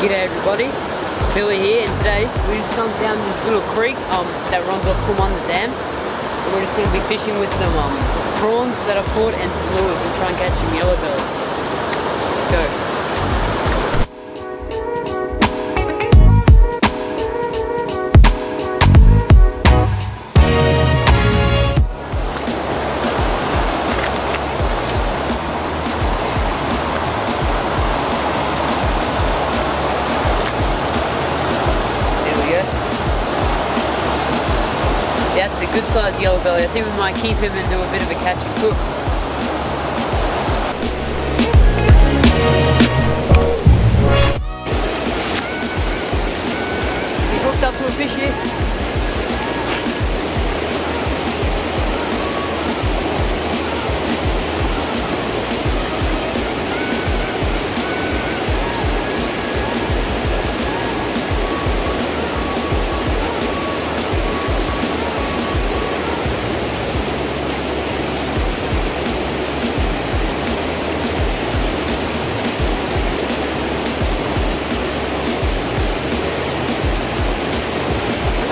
G'day everybody, it's Billy here and today we just come down this little creek um, that runs off Kumanda Dam and we're just going to be fishing with some um, prawns that I've caught and some lures and try and catch some yellowbelly. Let's go. A good sized yellow belly. I think we might keep him and do a bit of a catch and cook.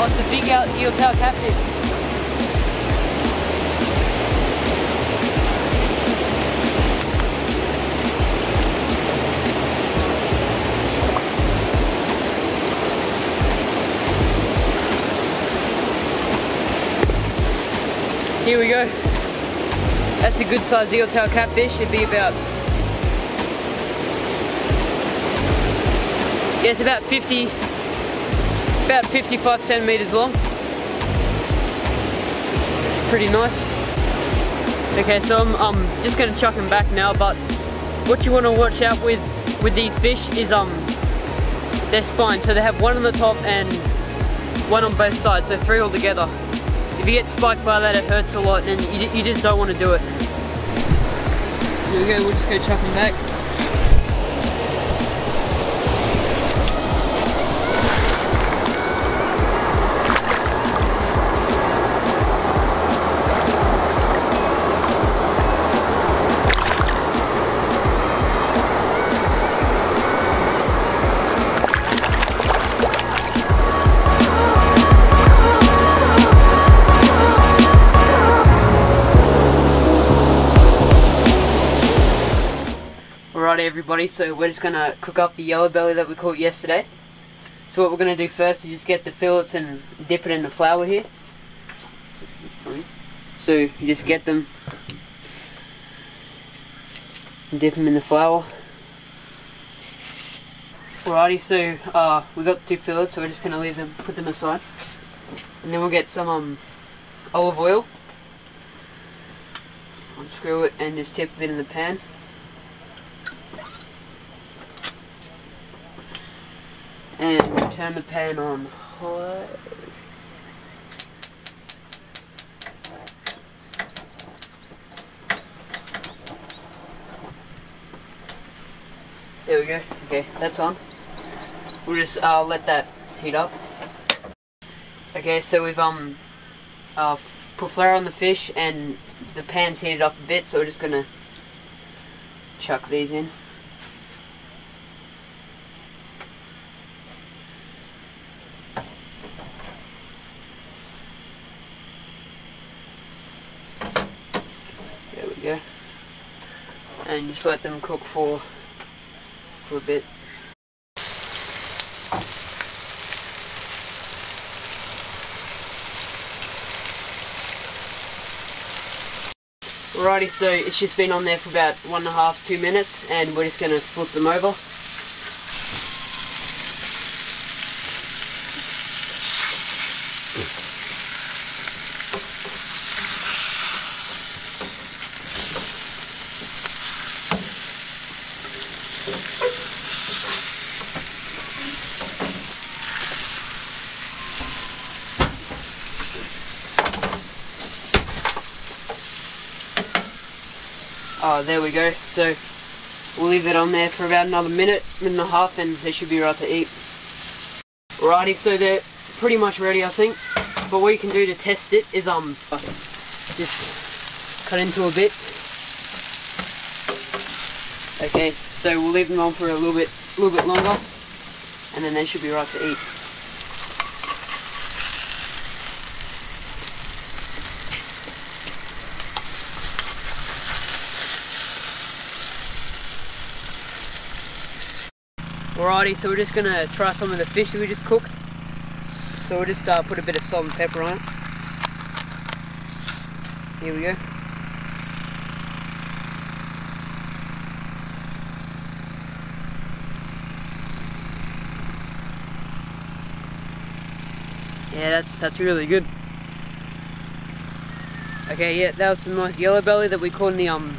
What's the big out Yellowtail catfish? Here we go. That's a good sized eeltail catfish. It'd be about yeah, it's about 50, about 55 centimeters long. Pretty nice. Okay, so I'm, I'm just gonna chuck them back now, but what you wanna watch out with with these fish is um their spine. So they have one on the top and one on both sides, so three all together. If you get spiked by that, it hurts a lot, and you, you just don't want to do it. Here we go, we'll just go chuck them back. Alrighty everybody, so we're just gonna cook up the yellow belly that we caught yesterday. So what we're gonna do first is just get the fillets and dip it in the flour here. So you just get them, dip them in the flour. Alrighty, so uh, we got two fillets, so we're just gonna leave them, put them aside, and then we'll get some um, olive oil. Unscrew it and just tip it in the pan. And turn the pan on high. There we go. Okay, that's on. We'll just uh, let that heat up. Okay, so we've um uh, put flour on the fish and the pan's heated up a bit, so we're just gonna chuck these in. Go. And just let them cook for for a bit. Alrighty, so it's just been on there for about one and a half, two minutes, and we're just going to flip them over. Oh, there we go. So we'll leave it on there for about another minute, minute and a half, and they should be right to eat. Alrighty, so they're pretty much ready, I think. But what you can do to test it is um just cut into a bit. Okay, so we'll leave them on for a little bit, a little bit longer. and then they should be right to eat. Alrighty, so we're just gonna try some of the fish that we just cooked. So we'll just uh, put a bit of salt and pepper on it. Here we go. Yeah, that's that's really good. Okay, yeah, that was some nice yellow belly that we caught in the um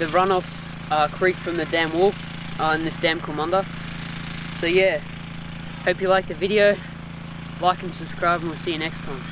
the runoff uh, creek from the dam wall in this dam Kumunda. So yeah, hope you liked the video. Like and subscribe and we'll see you next time.